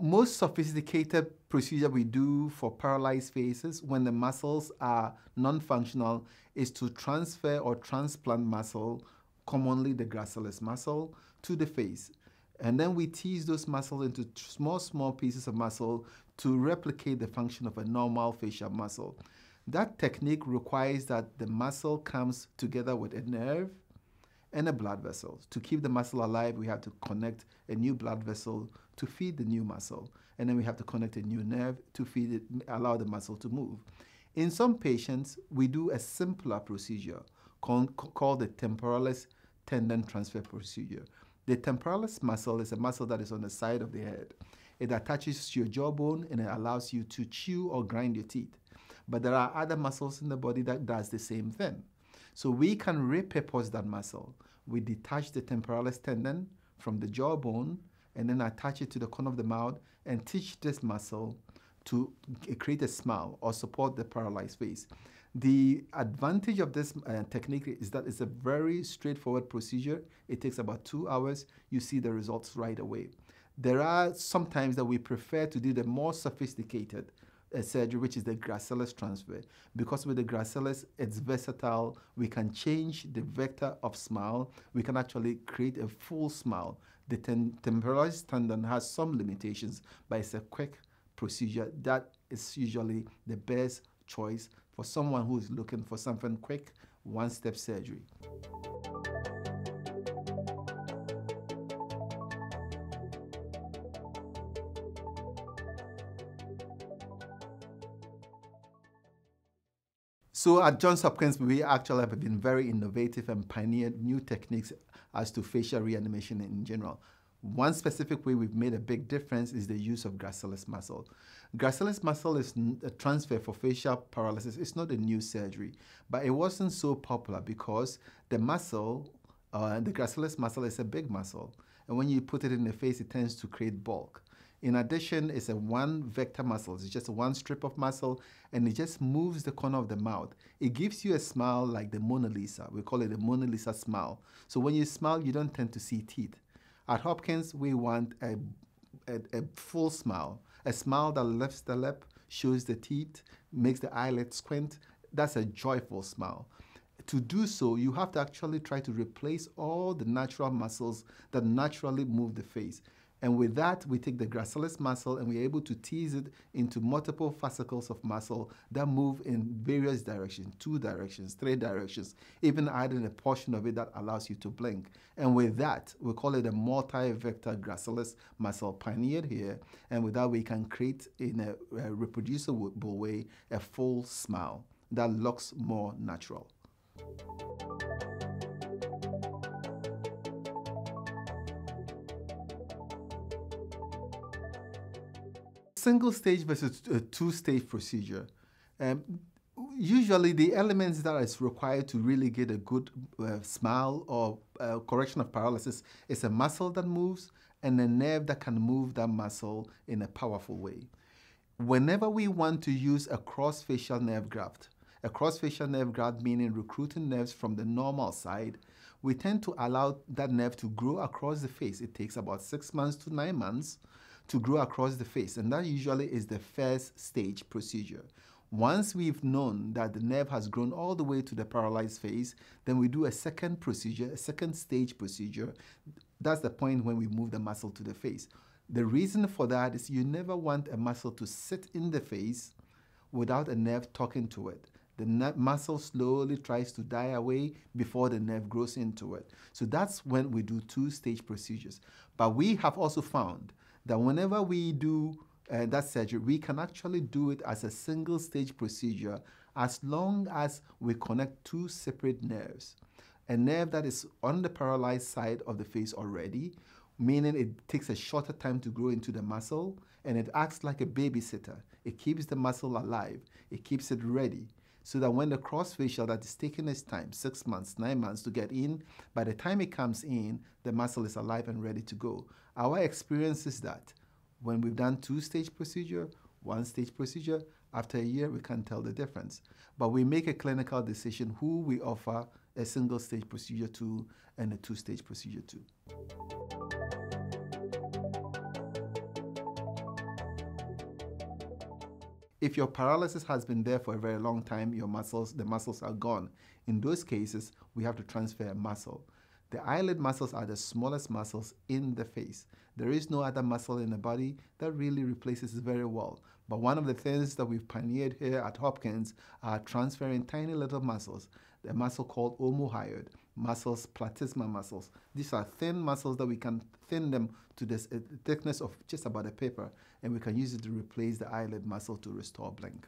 most sophisticated procedure we do for paralyzed faces when the muscles are non-functional is to transfer or transplant muscle, commonly the gracilis muscle, to the face. And then we tease those muscles into small, small pieces of muscle to replicate the function of a normal facial muscle. That technique requires that the muscle comes together with a nerve and a blood vessel. To keep the muscle alive, we have to connect a new blood vessel to feed the new muscle. And then we have to connect a new nerve to feed it, allow the muscle to move. In some patients, we do a simpler procedure called, called the temporalis tendon transfer procedure. The temporalis muscle is a muscle that is on the side of the head. It attaches to your jawbone and it allows you to chew or grind your teeth. But there are other muscles in the body that does the same thing. So we can repurpose that muscle. We detach the temporalis tendon from the jawbone and then attach it to the corner of the mouth and teach this muscle to create a smile or support the paralyzed face. The advantage of this uh, technique is that it's a very straightforward procedure. It takes about two hours. You see the results right away. There are sometimes that we prefer to do the more sophisticated uh, surgery, which is the gracilis transfer. Because with the gracilis, it's versatile. We can change the vector of smile. We can actually create a full smile. The ten tendon has some limitations, but it's a quick procedure that is usually the best choice for someone who is looking for something quick, one-step surgery. So at Johns Hopkins, we actually have been very innovative and pioneered new techniques as to facial reanimation in general. One specific way we've made a big difference is the use of gracilis muscle. Gracilis muscle is a transfer for facial paralysis. It's not a new surgery, but it wasn't so popular because the muscle, uh, the gracilis muscle is a big muscle. And when you put it in the face, it tends to create bulk. In addition, it's a one vector muscle. It's just one strip of muscle and it just moves the corner of the mouth. It gives you a smile like the Mona Lisa. We call it the Mona Lisa smile. So when you smile, you don't tend to see teeth. At Hopkins, we want a, a, a full smile, a smile that lifts the lip, shows the teeth, makes the eyelid squint. That's a joyful smile to do so, you have to actually try to replace all the natural muscles that naturally move the face. And with that, we take the gracilis muscle and we're able to tease it into multiple fascicles of muscle that move in various directions, two directions, three directions, even adding a portion of it that allows you to blink. And with that, we call it a multi-vector gracilis muscle pioneered here. And with that, we can create in a, a reproducible way a full smile that looks more natural. Single stage versus a two stage procedure. Um, usually, the elements that is required to really get a good uh, smile or uh, correction of paralysis is a muscle that moves and a nerve that can move that muscle in a powerful way. Whenever we want to use a cross facial nerve graft, a cross facial nerve graft meaning recruiting nerves from the normal side, we tend to allow that nerve to grow across the face. It takes about six months to nine months to grow across the face, and that usually is the first stage procedure. Once we've known that the nerve has grown all the way to the paralyzed face, then we do a second procedure, a second stage procedure. That's the point when we move the muscle to the face. The reason for that is you never want a muscle to sit in the face without a nerve talking to it. The muscle slowly tries to die away before the nerve grows into it. So that's when we do two stage procedures. But we have also found that whenever we do uh, that surgery, we can actually do it as a single stage procedure as long as we connect two separate nerves. A nerve that is on the paralyzed side of the face already, meaning it takes a shorter time to grow into the muscle, and it acts like a babysitter. It keeps the muscle alive, it keeps it ready. So that when the cross facial that is taking its time, six months, nine months to get in, by the time it comes in, the muscle is alive and ready to go. Our experience is that when we've done two-stage procedure, one-stage procedure, after a year, we can't tell the difference. But we make a clinical decision who we offer a single-stage procedure to and a two-stage procedure to. If your paralysis has been there for a very long time, your muscles, the muscles are gone. In those cases, we have to transfer muscle. The eyelid muscles are the smallest muscles in the face. There is no other muscle in the body that really replaces it very well. But one of the things that we've pioneered here at Hopkins are transferring tiny little muscles. The muscle called omohyoid, muscles, platysma muscles. These are thin muscles that we can thin them to the uh, thickness of just about a paper, and we can use it to replace the eyelid muscle to restore blink.